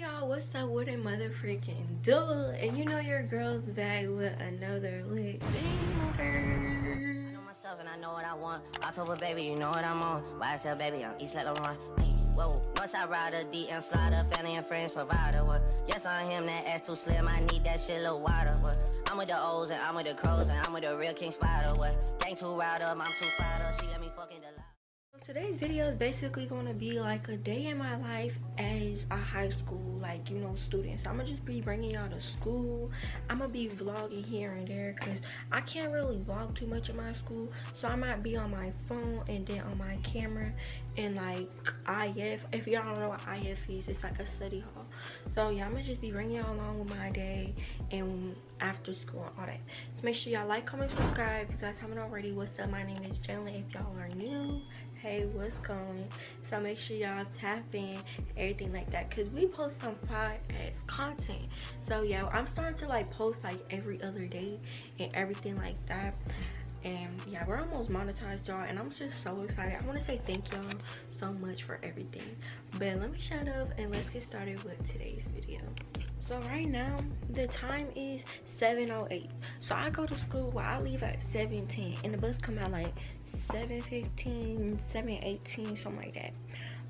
Y'all, what's up with a mother freaking do? And you know your girl's back with another lit banger. know myself and I know what I want. October baby, you know what I'm on. Why YSL baby, I'm East Latin Hey, whoa, Northside rider, DM slider, family and friends provider. What? Yes, I him, that ass too slim. I need that shit a little wider. What? I'm with the O's and I'm with the crows and I'm with the real King Spider. What? Gang too router, I'm too fighter. She let me fucking delight. Today's video is basically going to be like a day in my life as a high school, like, you know, student. So I'm to just be bringing y'all to school. I'm to be vlogging here and there because I can't really vlog too much in my school. So I might be on my phone and then on my camera and like IF. If y'all don't know what IF is, it's like a study hall. So yeah, I'm to just be bringing y'all along with my day and after school and all that. So make sure y'all like, comment, subscribe. If you guys haven't already, what's up? My name is Jaylynn. If y'all are new, hey what's going? So make sure y'all tap in everything like that because we post some podcast content. So yeah i'm starting to like post like every other day and everything like that. And yeah we're almost monetized y'all and i'm just so excited. I want to say thank y'all so much for everything. But let me shut up and let's get started with today's video. So right now the time is 708 so i go to school well i leave at 710 and the bus come out like 715 718 something like that.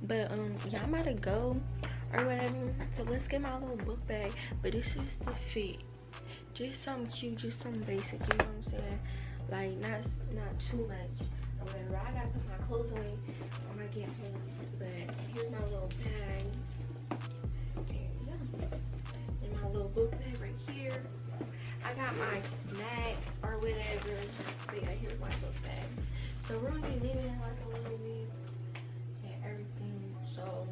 But um yeah i'm about to go or whatever. So let's get my little book bag. But this is the fit. Just something cute just something basic you know what i'm saying? Like not not too much. Or whatever. I gotta put my clothes away when i get home. But here's my little bag. And yeah. And my little book bag right here. I got my snacks or whatever. But yeah here's my book bag gonna be leaving in like a little bit and everything. So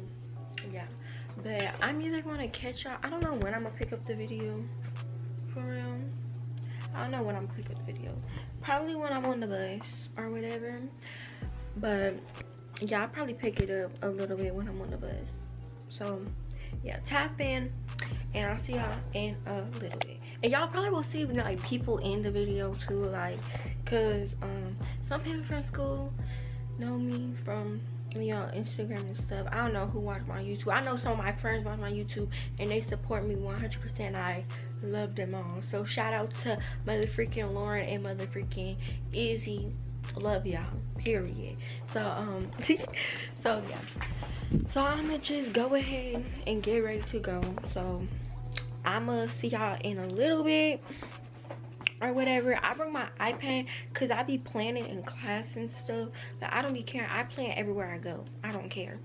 yeah. But I'm either gonna catch y'all. I don't know when I'm gonna pick up the video for real. I don't know when I'm gonna pick up the video. Probably when I'm on the bus or whatever. But yeah, I'll probably pick it up a little bit when I'm on the bus. So yeah, tap in and I'll see y'all in a little bit. And y'all probably will see like people in the video too, like cause um some people from school know me from you know instagram and stuff. I don't know who watch my youtube. I know some of my friends watch my youtube and they support me 100 percent. I love them all. So shout out to mother freaking lauren and mother freaking izzy. Love y'all. Period. So um so yeah. So i'm gonna just go ahead and get ready to go. So i'm gonna see y'all in a little bit or whatever. I bring my ipad because i be planning in class and stuff but i don't be caring. I plan everywhere i go. I don't care.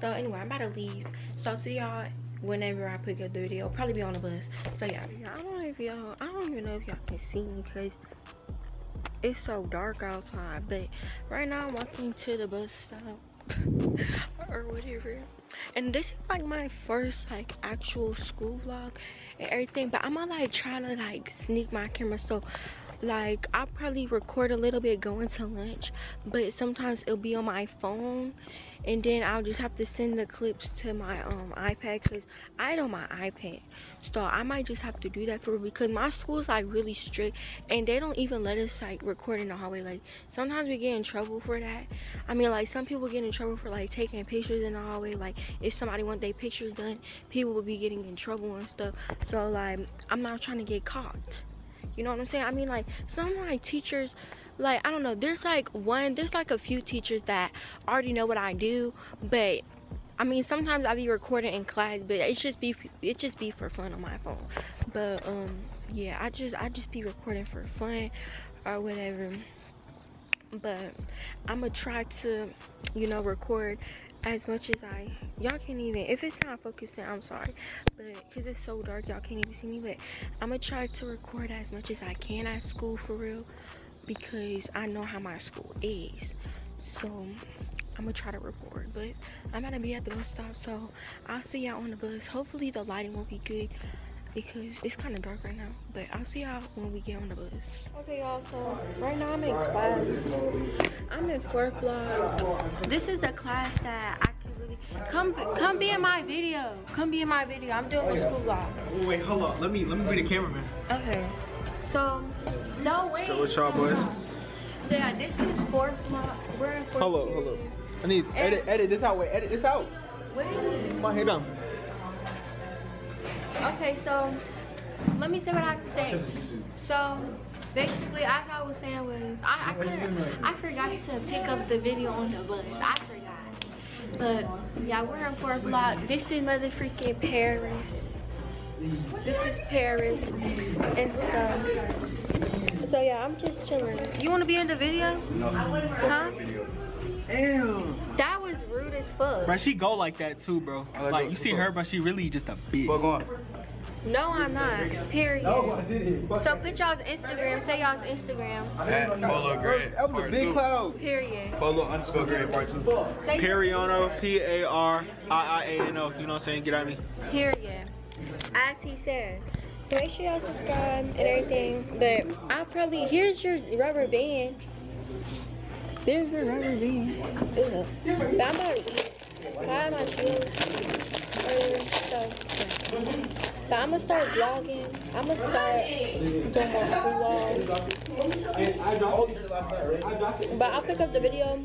So anyway i'm about to leave. So see y'all whenever i pick up the video. Probably be on the bus. So yeah. I don't know if y'all i don't even know if y'all can see me because it's so dark outside but right now i'm walking to the bus stop or whatever. And this is like my first like actual school vlog and everything but i'm gonna like try to like sneak my camera. So like i'll probably record a little bit going to lunch but sometimes it'll be on my phone and then i'll just have to send the clips to my um ipad because i know my ipad. So i might just have to do that for because my school's like really strict and they don't even let us like record in the hallway. Like sometimes we get in trouble for that. I mean like some people get in trouble for like taking pictures in the hallway. Like if somebody want their pictures done people will be getting in trouble and stuff. So like i'm not trying to get caught. You know what i'm saying? I mean like some my teachers like i don't know there's like one there's like a few teachers that already know what i do but i mean sometimes i'll be recording in class but it's just be it just be for fun on my phone. But um yeah i just i just be recording for fun or whatever. But i'm gonna try to you know record as much as I y'all can't even if it's not focusing I'm sorry but because it's so dark y'all can't even see me but I'm gonna try to record as much as I can at school for real because I know how my school is. So I'm gonna try to record but I'm gonna be at the bus stop so I'll see y'all on the bus. Hopefully the lighting won't be good because it's kind of dark right now but i'll see y'all when we get on the bus. Okay y'all so right now i'm in class. I'm in fourth block. This is a class that i can really come come be in my video. Come be in my video. I'm doing a school vlog. Wait hold up let me let me be the cameraman. Okay so no wait so what's y'all boys so yeah this is fourth block we're in fourth hello hello i need eh. edit edit this out wait edit this out wait come on here down Okay, so let me say what I have to say. So basically, as I was saying was I I, couldn't- I forgot to pick up the video on the bus. I forgot. But yeah, we're in fourth block. This is mother freaking Paris. This is Paris and stuff. So yeah, I'm just chilling. You want to be in the video? No. Huh? Damn. That was rude as fuck. Bro, she go like that too, bro. Like Like you see her, but she really just a bitch. Fuck on. No, I'm not. Period. didn't. So put y'all's Instagram. Say y'all's Instagram. At Polo Grade. That was a big two. cloud. Period. Polo underscore grade part two. Say Pariano, P A R I I A N O. You know what I'm saying? Get at me. Period. As he said. So make sure y'all subscribe and everything. But I'll probably here's your rubber band. There's your rubber band. Ew. But I'm about to eat. Buy my shoes. Um, so, yeah. I'm gonna start vlogging. I'm gonna start doing more vlogs. But I'll pick up the video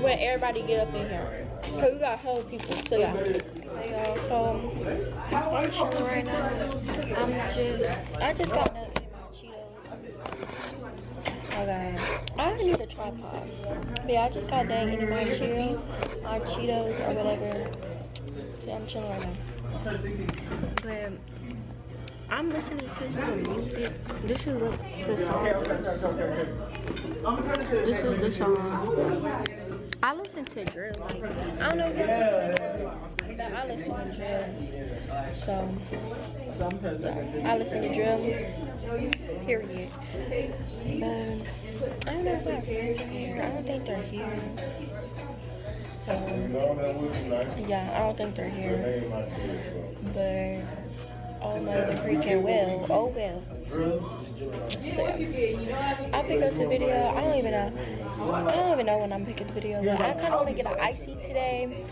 when everybody get up in here. Cause we got hella people. So yeah. Hey y'all. So I'm chilling right now. I'm just I just got done eating my Cheetos. Okay. I don't need a tripod. But yeah, I just got done eating my Cheetos, my Cheetos or whatever. So I'm chilling right now. But I'm listening to some music. This is what the This is the song. I listen to drill. Like I don't know if it's but I listen to drill. So I listen to drill. Period. Um, I don't know if my friends are here. I don't think they're here. So yeah, I don't think they're here. But oh the freaking will, Oh well. So, yeah. I'll pick up the video. I don't even know. I don't even know when I'm picking the video. But I kind of want to get an icy today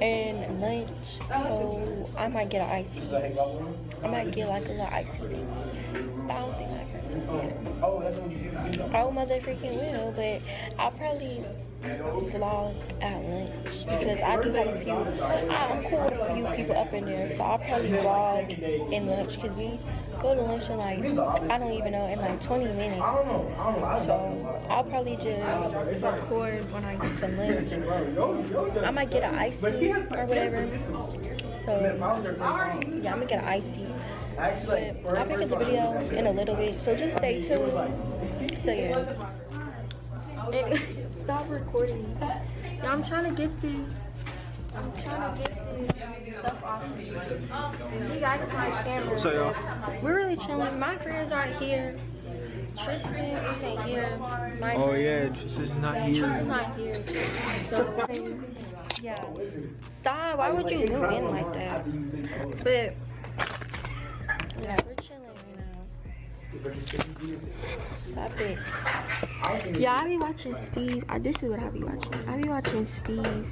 and lunch. So I might get an icy. I might get like a little icy thing. I don't think I can. Oh, oh mother freaking will, but I'll probably vlog at lunch because I do have a few. I'm cool with a few people up in there, so I'll probably vlog in lunch because we go to lunch in like I don't even know in like 20 minutes. So I'll probably just record when I get some lunch. I might get an icy or whatever. So yeah, I'm gonna get an icy. But I'll pick up the video in a little bit, so just stay tuned. So yeah. And stop recording. Yeah, I'm trying to get this. I'm trying to get this stuff off. of me. You guys, my camera. So y'all. We're really chilling. My friends aren't here. Tristan isn't here. My Oh yeah, Tristan's not Tristan's here. not here. So yeah. Stop. Why would you zoom in like that? But Stop it. Yeah, I be watching Steve. Uh, this is what I be watching. I be watching Steve.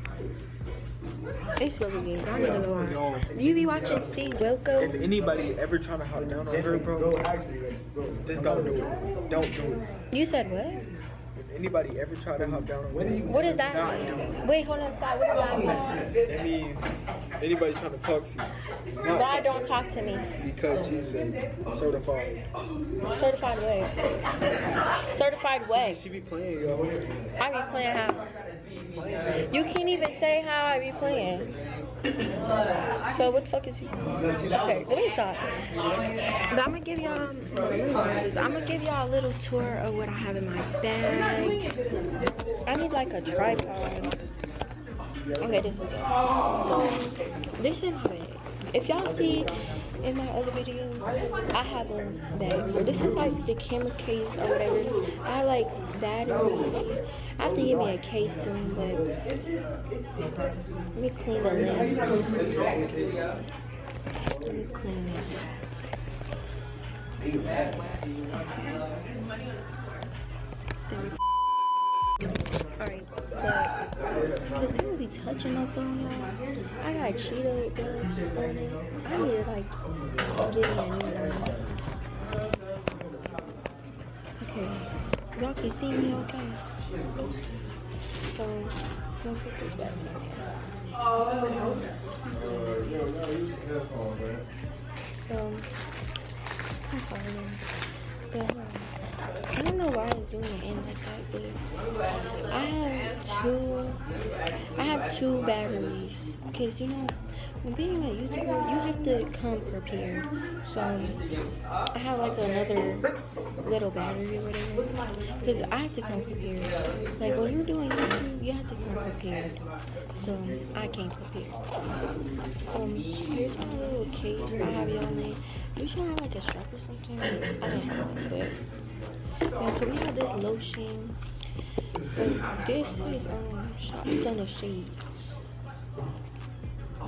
It's really good. I'm gonna go watch. You be watching Steve Wilkos? If anybody ever trying to hop down on her, bro, just don't do it. Don't do it. You said what? Anybody ever try to hop down on her, What does that Not mean? Wait, hold on, stop. What does that mean? it means anybody trying to talk to you. Why don't talk to me? because she's a certified. Certified way. Certified way. She be playing, yo. I be playing how? You can't even say how I be playing. So what the fuck is you? Okay, let me stop. But I'm gonna give y'all. I'm gonna give y'all a little tour of what I have in my bag. I need like a tripod. Okay, this is it. This is my bag. If y'all see in my other videos, I have a bag. So this is like the camera case or whatever. I like battery. I have to give me a case soon, but let me clean lid. Let me clean it. There we go. Alright, but because people be touching up on y'all. I got Cheeto dust on. I need to like get me a new one. Okay, y'all can see me okay. So, don't put this back. So, I'm sorry. But, um, I don't know why it's zooming in like that, but I have two, I have two batteries. Because, you know, when being a YouTuber, you have to come prepared. So, I have like another little battery or whatever. Because I have to come prepared. Like, when you're doing YouTube, you have to come prepared. So, I can't prepare. So, here's my little case I have y'all in. Usually I have like a strap or something. I didn't have one, but... Yeah, so we have this lotion. So this is um Shop of Shades.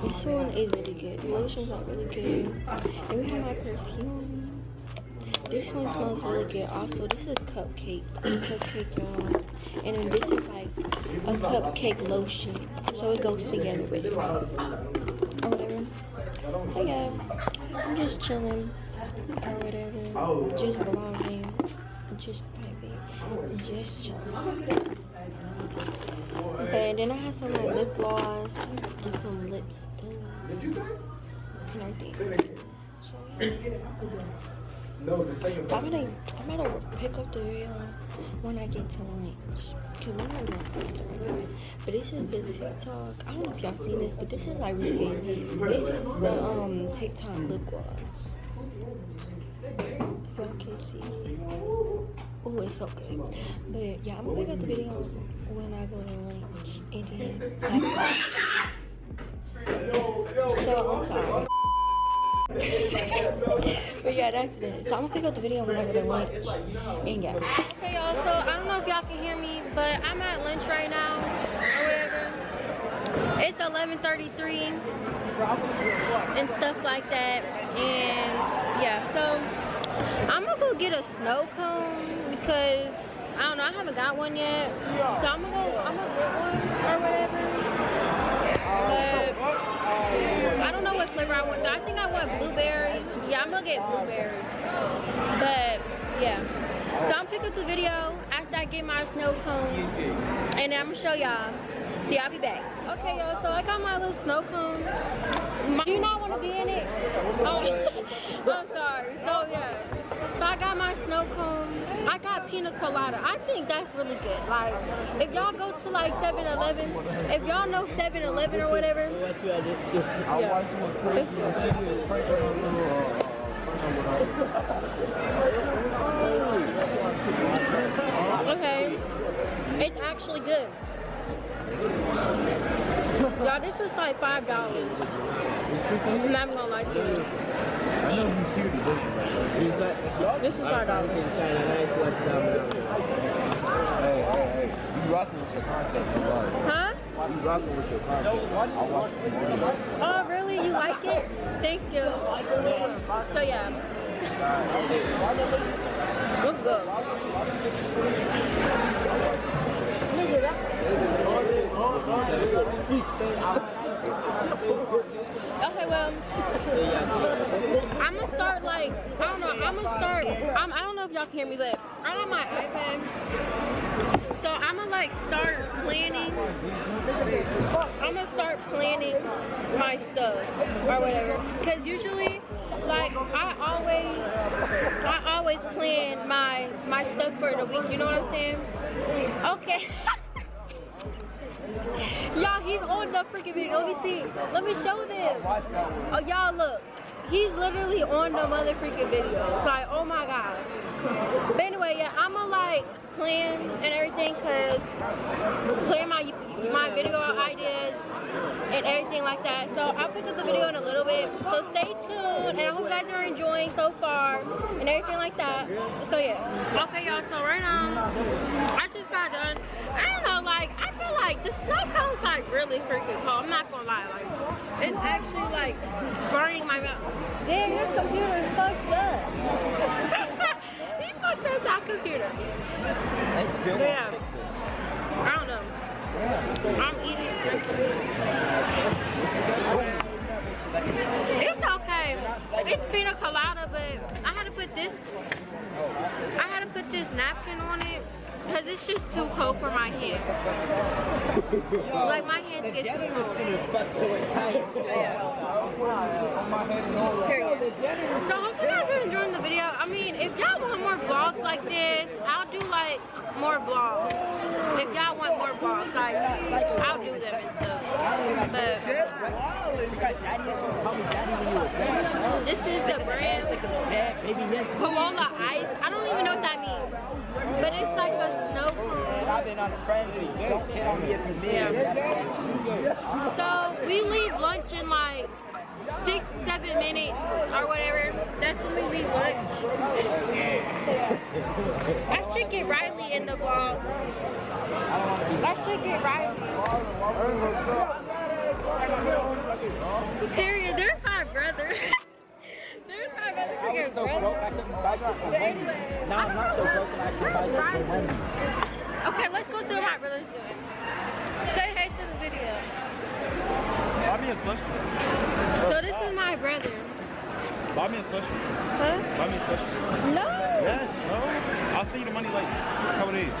This one is really good. The lotion's not really good. And we have my perfume. This one smells really good. Also, this is cupcake. Cupcake, y'all. And then this is like a cupcake lotion. So it goes together with it. Or whatever. So yeah, I'm just chilling or whatever. Just vlogging. Just private. Just chilling. And then I have some like lip gloss and some lips. Did you say? And everything. No, the second I'm gonna, I'm gonna pick up the video when I get to lunch. We're. But this is the TikTok. I don't know if y'all seen this, but this is like really good. This is the um TikTok lip gloss. Y'all can see. Oh, it's so good. But yeah, I'm gonna pick up the video when I go to lunch. And then So I'm sorry. but yeah, that's it. So I'm gonna pick up the video when I go to lunch. And yeah. Okay, y'all. So I don't know if y'all can hear me, but I'm at lunch right now or whatever. It's 11:33 and stuff like that. And yeah, so I'm gonna go get a snow cone because I don't know. I haven't got one yet. So I'm gonna go. I'm gonna get one or whatever. But I don't know what flavor I want. I think I want blueberry. Yeah, I'm gonna get blueberry. But yeah. So I'm pick up the video after I get my snow cone. And I'm gonna show y'all. See, I'll be back. Okay, y'all, so I got my little snow cone. Do you not want to be in it? Oh, I'm sorry. So, yeah. So I got my snow cone. I got pina colada. I think that's really good. Like, if y'all go to like 7-Eleven, if y'all know 7-Eleven or whatever. Yeah. Okay. It's actually good. Y'all, this was like five dollars. I'm not gonna lie to you. I know he's here to listen. This is five dollars. Hey, hey, hey. You rocking with your concept, you right. Huh? You rocking with your concept. I watch the movie. Oh, really? You like it? Thank you. So yeah. Look good. Okay, well, I'm gonna start like I don't know. I'm gonna start. I'm, I don't know if y'all can hear me, but I have my iPad, so I'm gonna like start planning. I'm gonna start planning my stuff or whatever. Cause usually, like I always, I always plan my my stuff for the week. You know what I'm saying? Okay. Y'all, he's on the freaking video. Let me see. Let me show them. Oh, y'all look. He's literally on the mother freaking video. It's like, oh my gosh. But anyway, yeah, I'ma like plan and everything cause plan my my video ideas and everything like that. So I'll pick up the video in a little bit. So stay tuned and I hope you guys are enjoying so far and everything like that. So yeah. Okay y'all, so right now I just got done. I don't know, like I feel like the snow cone's like really freaking cold. I'm not gonna lie, like it's actually like burning my mouth. Damn, your computer is fucked up. he fucked up that computer. That's still Yeah. I don't know. I'm eating It's okay. It's pina colada, but I had to put this I had to put this napkin on it Because it's just too cold for my hands. like my hands get too cold. So hopefully you guys are enjoying the video. I mean, if y'all want more vlogs like this, I'll do like more vlogs. If y'all want more vlogs, like I'll do them and stuff. This is the brand Paloma Ice. I don't even know what that means. But it's like a snow. I've been on a friendly. Don't hit on me if you. So we leave lunch in like six, seven minutes or whatever. That's when we leave lunch. I should get Riley in the vlog. I should get Riley. Period. There's my brother. There's my brother. freaking brother. But anyway, Now I'm not so broken. I can buy something Riley? Okay, let's go see what my brother's doing. Say hey to the video. Buy me a slushy. So this is my brother. Buy me a slushy. Huh? Buy me a slushy. No. Yes, no. I'll send you the money like a couple days.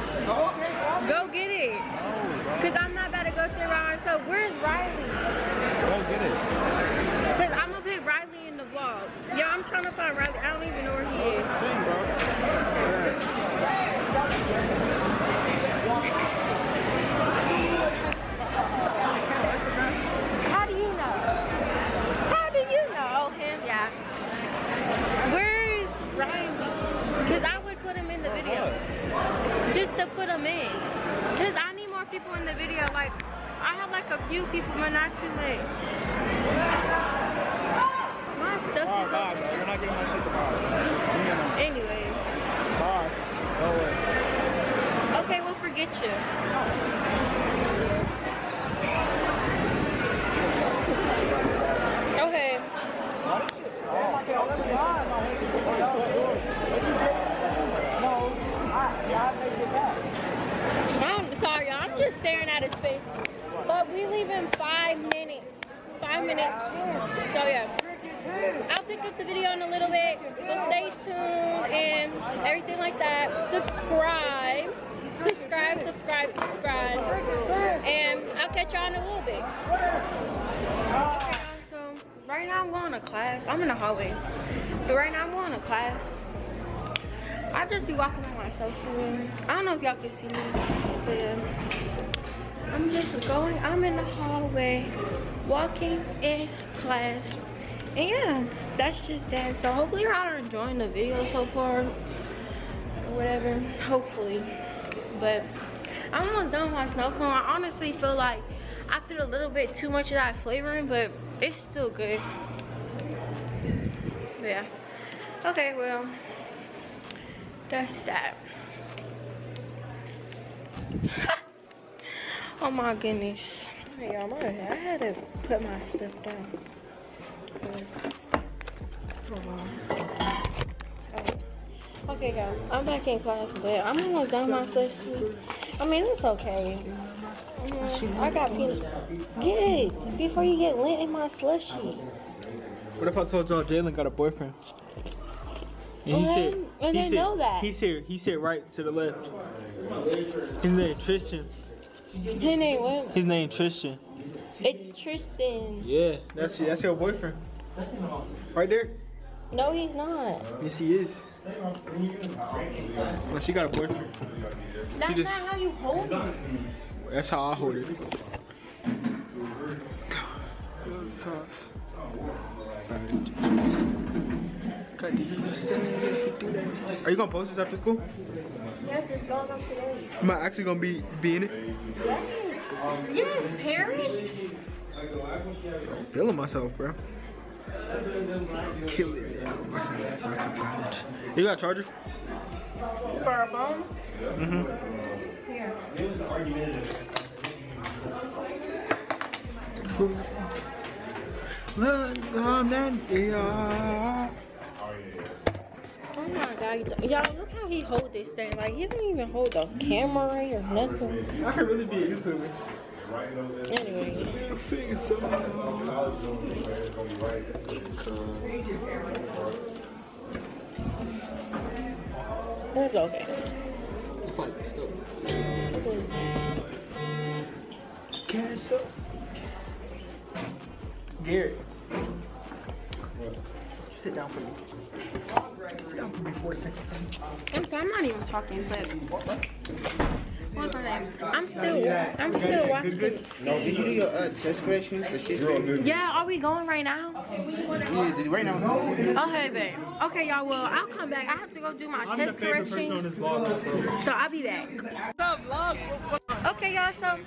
Go get it. No, Cause I'm So where's Riley? Go get it. Cause I'm gonna put Riley in the vlog. Yeah, I'm trying to find Riley. I don't even know where he is. Thing, bro. How do you know? How do you know? Oh, him? Yeah. Where's Riley? Cause I would put him in the video. Just to put him in. Cause I need more people in the video. Like, I have like a few people, but not too much. But right now I'm going to class. I just be walking by myself. I don't know if y'all can see me, but. I'm just going, I'm in the hallway, walking in class. And yeah, that's just that. So hopefully y'all are enjoying the video so far. Or whatever, hopefully. But I'm almost done with my snow cone. I honestly feel like I put a little bit too much of that flavoring, but it's still good. Yeah. Okay, well, that's that. oh my goodness. Hey, y'all, I had to put my stuff down. Oh. Okay, guys, I'm back in class, but I'm almost done my session. I mean, it's okay. I got pins. Get it before you get lint in my slushy. What if I told y'all Jaylynn got a boyfriend? And Oh, he said, I he said, know that. He said, he said right to the left. His name Tristan. His name what? His name Tristan. It's Tristan. Yeah, that's that's your boyfriend. Right there. No, he's not. Yes, he is. She got a boyfriend. That's just- not how you hold it. That's how I hold it. God, did you just send me this to? Are you gonna post this after school? Yes, it's going up today. Am I actually gonna be be in it? Yes. Yes, Paris. I'm feeling myself, bro. Kill it. Yeah, I'm not gonna talk about. You got a charger? For a phone? Mm-hmm. Here. Yeah. Oh my god. Y'all, look how he hold this thing. Like, he don't even hold the camera right or nothing. I can really be a YouTuber. Anyway. Figure something out. It's okay. It's like stuff. Cash up. Garrett. Sit down for me. Sit down for me for a second. I'm, sorry, I'm not even talking, but what's my name? I'm still, I'm still watching. No, did you do your uh, test corrections for shit? Yeah, are we going right now? Yeah, did- right now. Okay, babe. Okay, y'all. Well, I'll come back. I have to go do my test correction. this vlog, bro. So I'll be back. Okay, y'all. So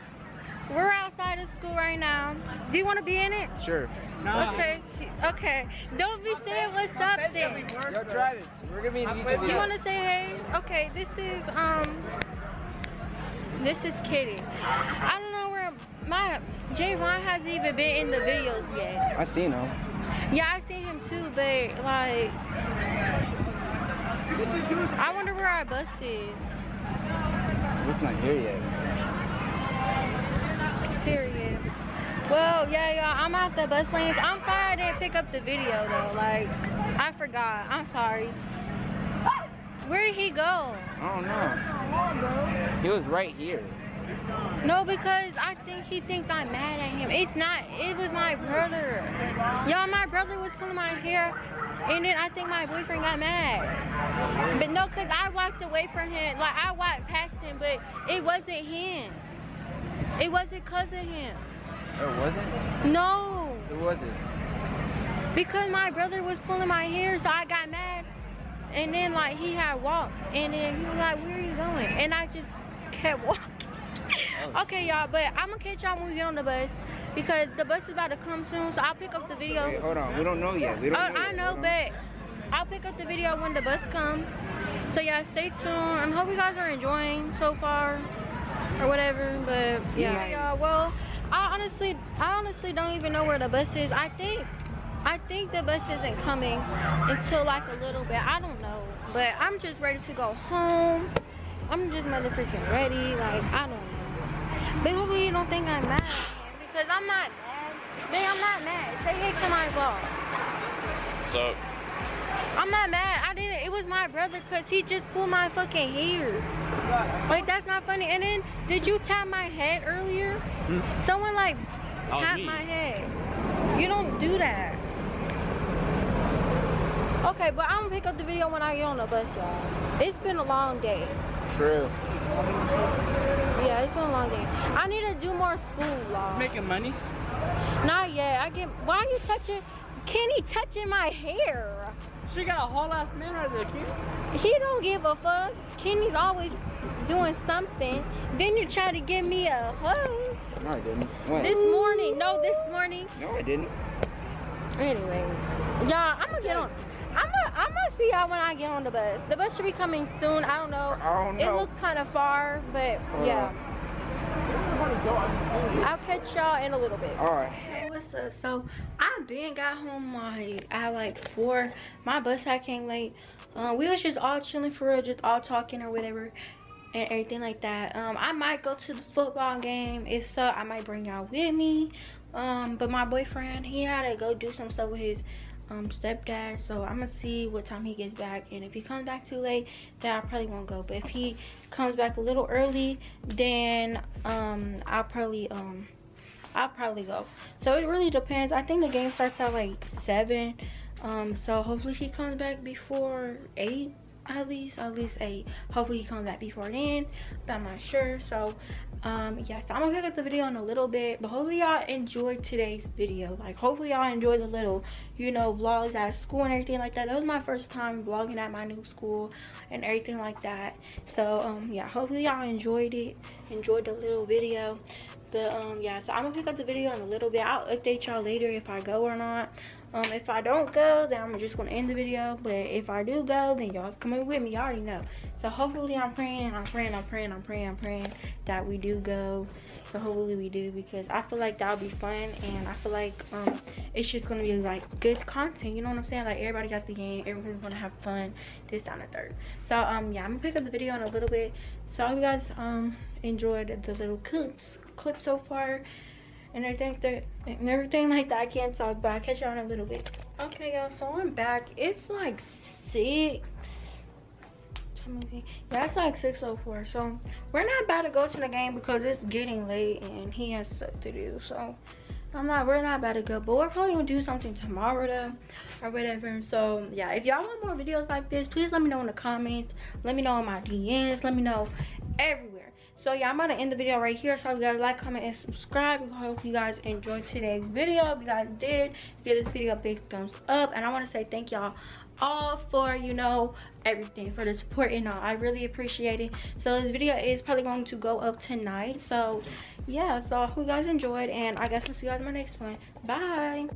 we're outside of school right now. Do you want to be in it? Sure. Okay. Okay. Don't be saying what's up then. Yo, Travis, we're gonna be in YouTube. You want to say hey? Okay. This is um. This is Kitty. I don't know where my Javon hasn't even been in the videos yet. I seen him. Yeah, I seen him too, but like, I wonder where our bus is. It's not here yet. Period. Well, yeah, y'all, I'm out the bus lanes. I'm sorry I didn't pick up the video though. Like, I forgot. I'm sorry. Where did he go? I don't know. He was right here. No, because I think he thinks I'm mad at him. It's not. It was my brother. Y'all, my brother was pulling my hair, and then I think my boyfriend got mad. But no, cause I walked away from him. Like I walked past him, but it wasn't him. It wasn't cause of him. It wasn't? No, It wasn't. because my brother was pulling my hair, so I got mad. And then like he had walked, and then he was like, "Where are you going?" And I just kept walking. okay, y'all, but I'm gonna catch y'all when we get on the bus because the bus is about to come soon. So I'll pick up the video. Wait, hold on. We don't know yet. We Oh, don't know I know, but I'll pick up the video when the bus comes. So yeah, stay tuned. I hope you guys are enjoying so far or whatever. But yeah, Yeah. yeah. Well, I honestly, I honestly don't even know where the bus is. I think, I think the bus isn't coming until like a little bit. I don't know, but I'm just ready to go home. I'm just motherfucking ready. Like I don't know. But hopefully you don't think I'm mad because I'm not mad. Man, I'm not mad. Say hey to my vlog. So, I'm not mad. I didn't. It my brother because he just pulled my fucking hair. Like that's not funny. And then did you tap my head earlier? Hmm? Someone like Oh, tapped me. my head. You don't do that. Okay, but I'm gonna pick up the video when I get on the bus, y'all. It's been a long day. True. Yeah, it's been a long day. I need to do more school vlogs. Making money? Not yet. I get. Why are you touching? Kenny touching my hair? She got a whole ass man right there, kid. He don't give a fuck. Kenny's always doing something. Then you try to give me a hug. No, I didn't. When? This morning, no, this morning. No, I didn't. Anyways, y'all, I'm gonna get on. I'm gonna, I'm gonna see y'all when I get on the bus. The bus should be coming soon. I don't know. I don't know. It looks kind of far, but Hold yeah. I'll catch y'all in a little bit. All right. Hey, what's up? So I been got home like at like four. My bus had came late. Um, we was just all chilling for real, just all talking or whatever, and everything like that. Um, I might go to the football game. If so, I might bring y'all with me. Um, but my boyfriend, he had to go do some stuff with his um stepdad. So I'm gonna see what time he gets back, and if he comes back too late, then I probably won't go. But if he comes back a little early, then um I'll probably um I'll probably go. So it really depends. I think the game starts at like seven. Um, so hopefully he comes back before eight at least, at least eight. Hopefully he comes back before then, but I'm not sure. So um yeah, so I'm gonna pick up the video in a little bit, but hopefully y'all enjoyed today's video. Like hopefully y'all enjoyed the little, you know, vlogs at school and everything like that. That was my first time vlogging at my new school and everything like that. So um yeah, hopefully y'all enjoyed it, enjoyed the little video but um yeah so i'm gonna pick up the video in a little bit i'll update y'all later if i go or not um if i don't go then i'm just gonna end the video. But if i do go then y'all's coming with me. You already know. So hopefully i'm praying i'm praying i'm praying i'm praying i'm praying that we do go. So hopefully we do because i feel like that'll be fun. And i feel like um it's just gonna be like good content. You know what i'm saying? Like everybody got the game. Everyone's gonna have fun. This down the third. So um yeah i'm gonna pick up the video in a little bit. So I hope you guys um enjoyed the little clips clip so far and I think that and everything like that i can't talk but i'll catch y'all in a little bit okay y'all so i'm back it's like six? Yeah, it's like 6.04. So we're not about to go to the game because it's getting late and he has stuff to do. So I'm not, we're not about to go, but we're probably gonna do something tomorrow though, or whatever. So yeah, if y'all want more videos like this, please let me know in the comments. Let me know in my DMs. Let me know everywhere. So yeah, I'm about to end the video right here. So you guys like, comment, and subscribe. I hope you guys enjoyed today's video. If you guys did, give this video a big thumbs up. And I want to say thank y'all all for, you know, everything, for the support and all. I really appreciate it. So this video is probably going to go up tonight. So yeah, so I hope you guys enjoyed. And I guess I'll see you guys in my next one. Bye.